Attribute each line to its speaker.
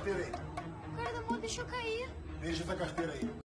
Speaker 1: carteira aí.
Speaker 2: O cara da moto deixou cair.
Speaker 1: Deixa essa carteira aí.